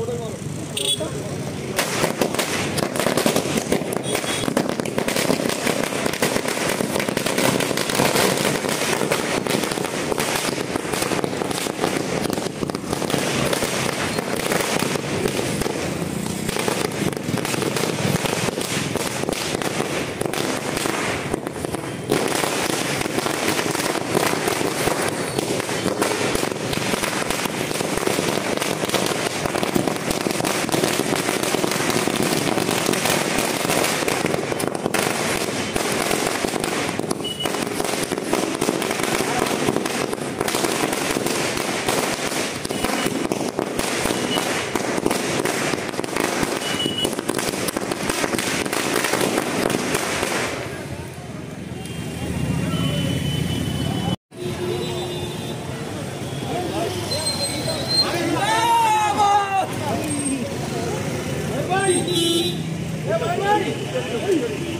고등어로 すごいよね。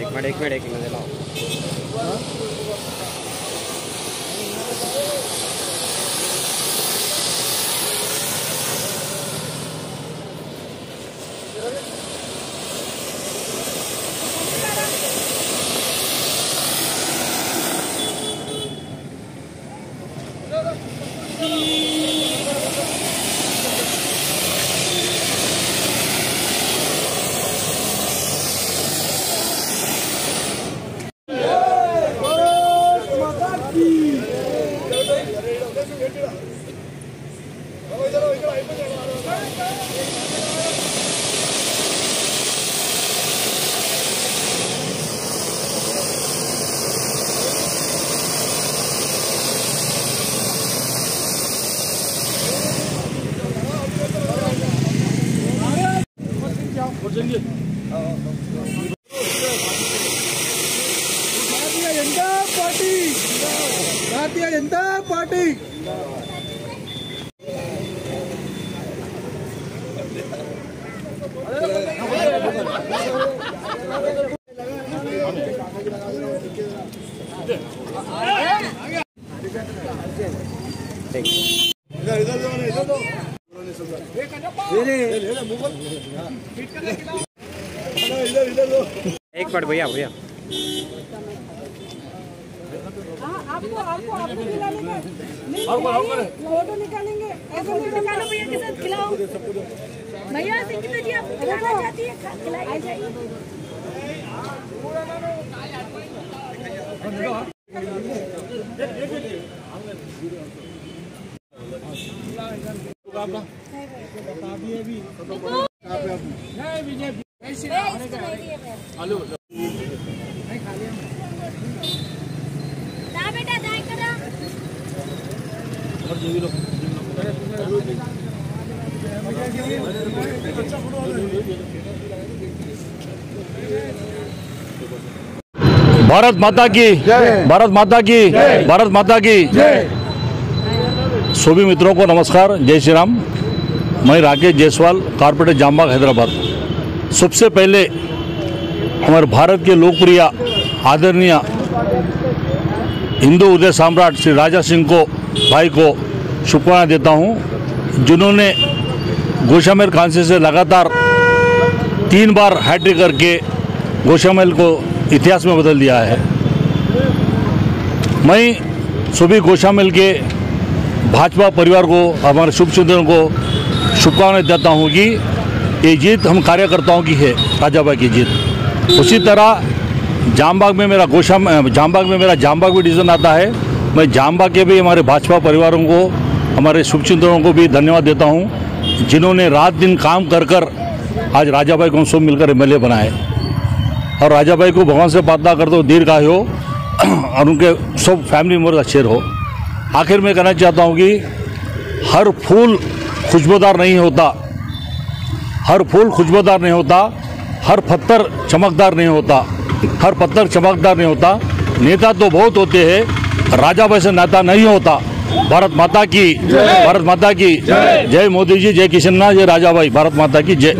एक मिनट एक मिनट एक मिनट लाओ। பாரதிய ஜனதா பார்ட்டி பாரதிய ஜனதா பார்ட்டி एक मिनट भैया भैया। आपको आपको आपको खिलाने नहीं फ़ोटो निकालेंगे ऐसा नहीं निकालो भैया के साथ खिलाओ भैया संगीता जी आपको खिलाना चाहती है खा- खिलाई जाइए ना बेटा दाएँ करा। भारत माता की भारत माता की भारत माता की। सभी मित्रों को नमस्कार जय श्री राम। मैं राकेश जायसवाल कारपोरेटर जामबाग हैदराबाद। सबसे पहले हमारे भारत के लोकप्रिय आदरणीय हिंदू उदय सम्राट श्री राजा सिंह को, भाई को शुक्राना देता हूँ, जिन्होंने गोशामेर कांसे से लगातार तीन बार हैट्रिक करके गोशामेल को इतिहास में बदल दिया है। मैं सभी गोशामेल के भाजपा परिवार को, हमारे शुभ चिंतकों को शुभकामनाएँ देता हूँ कि ये जीत हम कार्यकर्ताओं की है राजाबाई की जीत। उसी तरह जामबाग में मेरा गोशा जामबाग में मेरा जामबाग भी डिसीज़न आता है। मैं जामबाग के भी हमारे भाजपा परिवारों को, हमारे शुभचिंतकों को भी धन्यवाद देता हूँ, जिन्होंने रात दिन काम कर कर आज राजा भाई को सब मिलकर एम बनाए। और राजा भाई को भगवान से प्रार्थना करते हो दीर्घायु हो और उनके सब फैमिली मेंबर अच्छे रहो आखिर मैं कहना चाहता हूँ कि हर फूल खुशबूदार नहीं होता। हर फूल खुशबूदार नहीं होता, हर पत्थर चमकदार नहीं होता। हर पत्थर चमकदार नहीं होता। नेता तो बहुत होते हैं राजा वैसे नेता नहीं होता। भारत माता की भारत माता की जय। मोदी जी जय किशन जय राजा भाई भारत माता की जय।